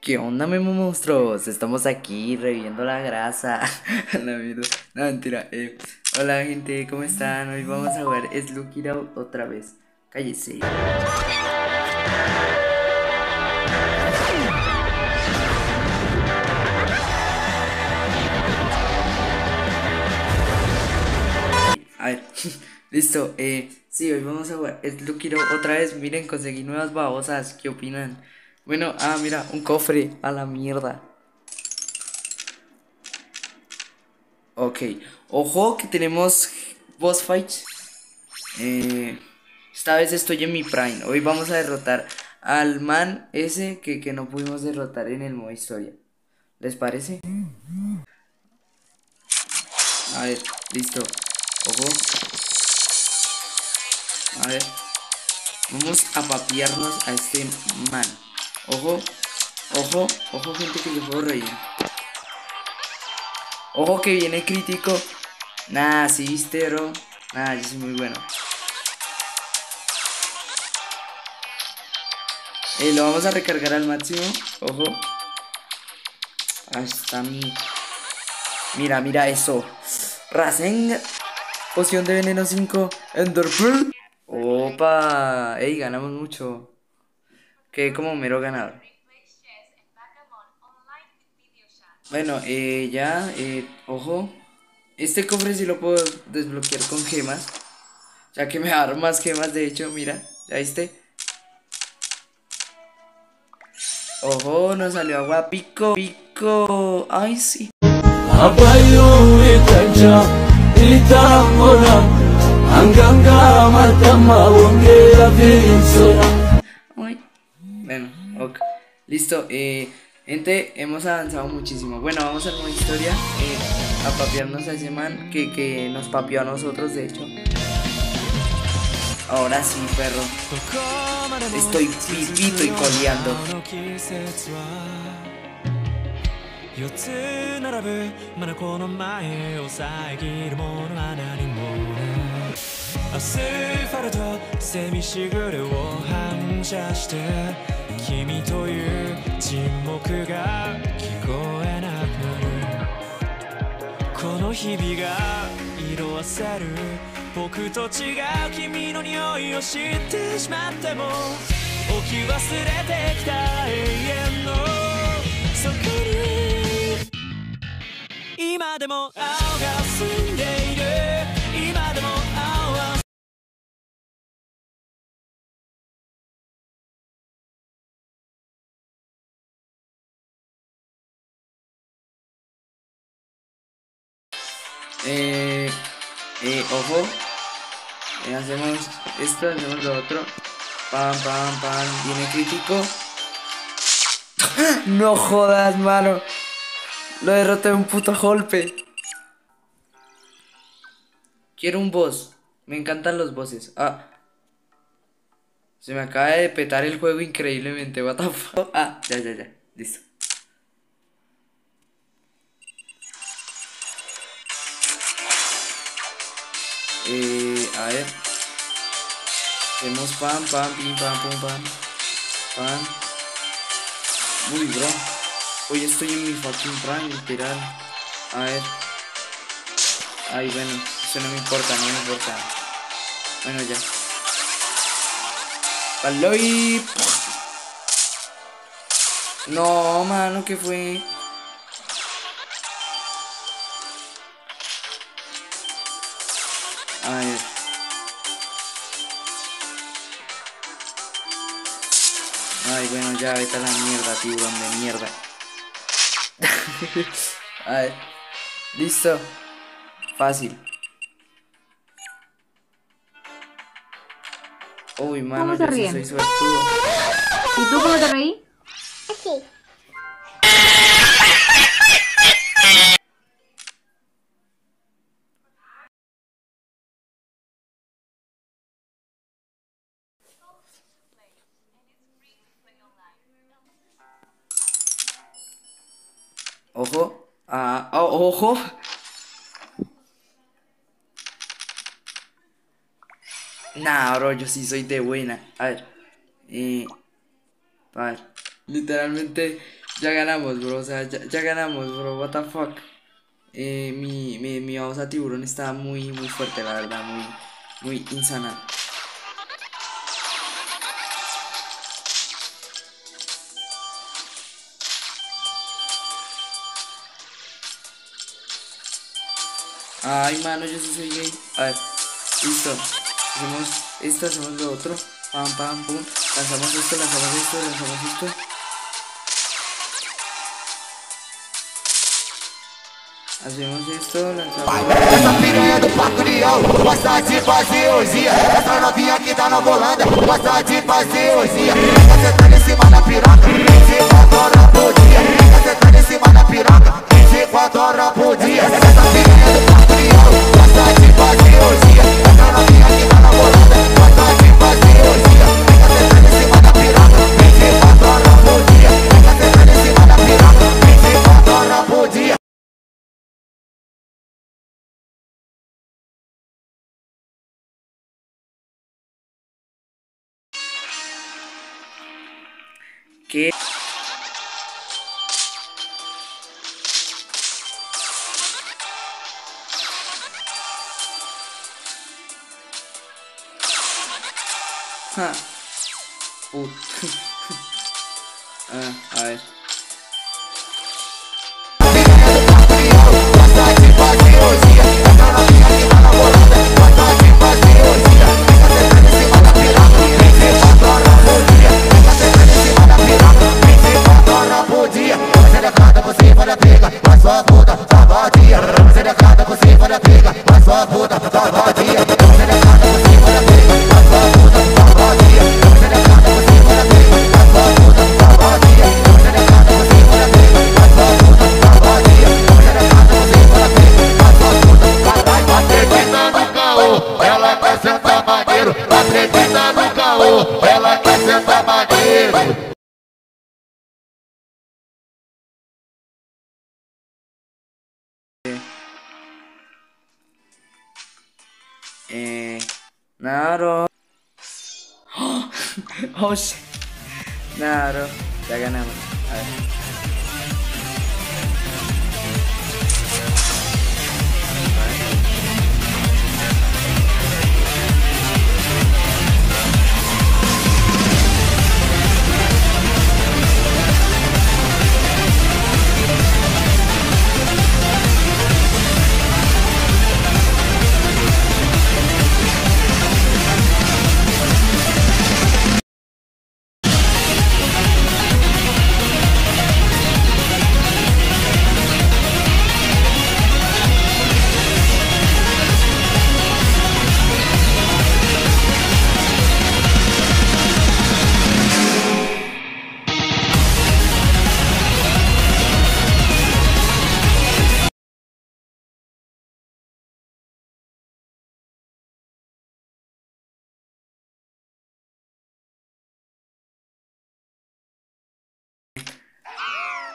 ¿Qué onda, memo monstruos? Estamos aquí reviviendo la grasa. la mierda. No, mentira. Eh, hola, gente, ¿cómo están? Hoy vamos a jugar Slug It otra vez. Cállese. A ver, listo. Eh, sí, hoy vamos a jugar It Out otra vez. Miren, conseguí nuevas babosas. ¿Qué opinan? Bueno, ah, mira, un cofre. A la mierda. Ok. Ojo que tenemos boss fights. Eh, esta vez estoy en mi prime. Hoy vamos a derrotar al man ese que, que no pudimos derrotar en el modo historia. ¿Les parece? A ver, listo. Ojo. A ver. Vamos a papiarnos a este man. Ojo. Ojo. Ojo, gente que le puedo reír. Ojo que viene crítico. Nah, sí, viste, bro. Nah, yo soy muy bueno. Eh, lo vamos a recargar al máximo. Ojo. Hasta mi. Mira, mira eso. Rasenga. Poción de veneno 5. Enderpearl. Opa. Ey, ganamos mucho. Que como mero ganador. Bueno, eh, ya, eh, ojo. Este cofre sí lo puedo desbloquear con gemas. Ya que me dar más gemas, de hecho, mira. ¿Ya viste? Ojo, nos salió agua pico, pico. Ay, sí. Ay. Bueno, ok. Listo, eh, gente, hemos avanzado muchísimo. Bueno, vamos a una historia. Eh, a papiarnos a ese man que, que nos papió a nosotros, de hecho. Ahora sí, perro. Estoy pipito y coleando. アスファルトセミシグルを反射して君という沈黙が聞こえなくなるこの日々が色あせる僕と違う君の匂いを知ってしまっても置き忘れてきた永遠のそこに今でも青が澄んでいる。Eh, eh, ojo. Eh, hacemos esto, hacemos lo otro. Pam, pam, pam. Viene crítico. no jodas, mano. Lo derroté de un puto golpe. Quiero un boss. Me encantan los bosses. Ah. Se me acaba de petar el juego increíblemente. What the fuck? Ah, ya, ya, ya. Listo. Eh, a ver. Hacemos pam, pam, pim, pam, pum, pam. Pam. Uy, bro. Hoy estoy en mi fucking prime, literal. A ver. Ay, bueno. Eso no me importa, no me importa. Bueno, ya. ¡Paloy! No, mano, ¿qué fue? Ya, vete a la mierda, tiburón de mierda. a ver. Listo. Fácil. Uy, mano, ¿Cómo se yo sí soy suertudo. ¿Y tú cómo te reí? Así. Ojo. Ah, oh, ojo. Nah, bro, yo sí soy de buena. A ver. Eh, A ver, literalmente ya ganamos, bro. O sea, ya, ganamos, bro. What the fuck. Eh, mi, mi, mi tiburón está muy, muy fuerte, la verdad. Muy, muy insana. Ay, mano, yo sí soy gay. A ver, listo. Hacemos esto, hacemos lo otro. Pam, pam, pum. Lanzamos esto, lanzamos esto, lanzamos esto. Hacemos esto, lanzamos. Essa piranha do fazer orgia Essa novinha tá na volanda sentando em cima da piroca 24 horas por ¿Qué? Ja. Put. ah, tia Será cada você vai na briga, mas sua puta Naro. Oh, shit. Naro. Ya ganamos. A ver.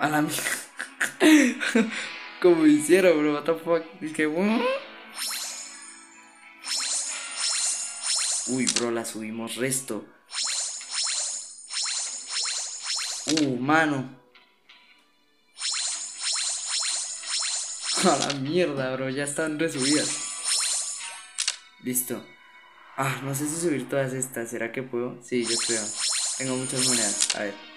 A la mierda. Como hicieron, bro. What the fuck. "Mm". Uy, bro, la subimos resto. Uh, mano. A la mierda, bro. Ya están resubidas. Listo. Ah, no sé si subir todas estas. ¿Será que puedo? Sí, yo creo. Tengo muchas monedas. A ver.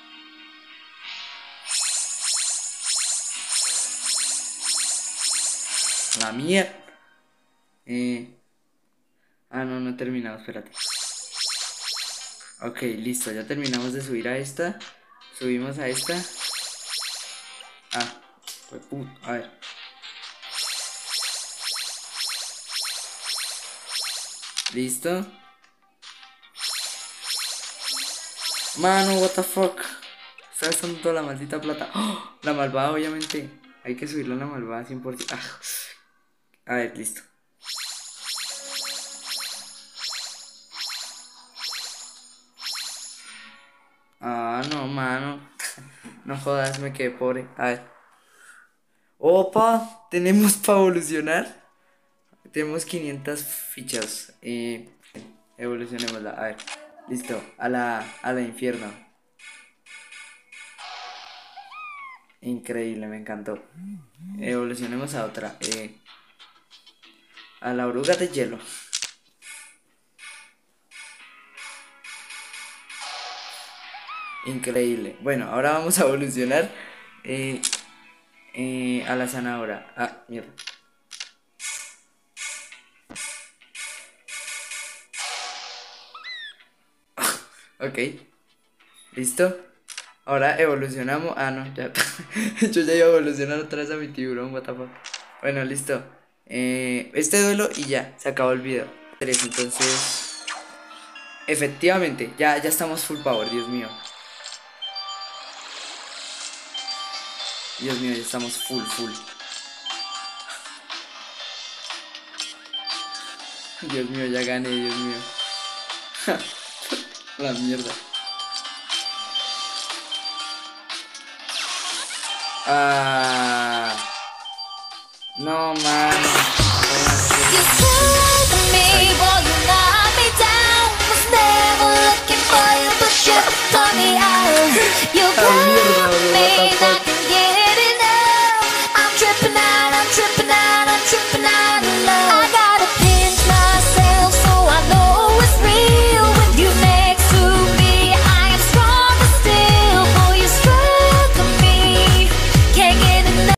La mierda. Eh. Ah, no, no he terminado, espérate. Ok, listo, ya terminamos de subir a esta. Subimos a esta. Ah, fue put- A ver. Listo. Mano, what the fuck. Está gastando toda la maldita plata. ¡Oh! La malvada, obviamente. Hay que subirla a la malvada 100%. Ah. A ver, listo. Ah, no, mano. No jodas, me quedé pobre. A ver. Opa, tenemos para evolucionar. Tenemos 500 fichas. Eh, evolucionémosla. A ver. Listo. A la, a la infierno. Increíble, me encantó. Evolucionemos a otra. eh, a la oruga de hielo. Increíble. Bueno, ahora vamos a evolucionar eh, eh, a la zanahoria. Ah, mierda. ok. ¿Listo? Ahora evolucionamos. Ah, no, ya. Yo ya iba a evolucionar otra vez a mi tiburón, what. Bueno, listo. Eh, este duelo y ya, se acabó el video. Entonces. Efectivamente, ya, ya estamos full power, Dios mío. Dios mío, ya estamos full, full. Dios mío, ya gané, Dios mío. La mierda. Ah. No, man.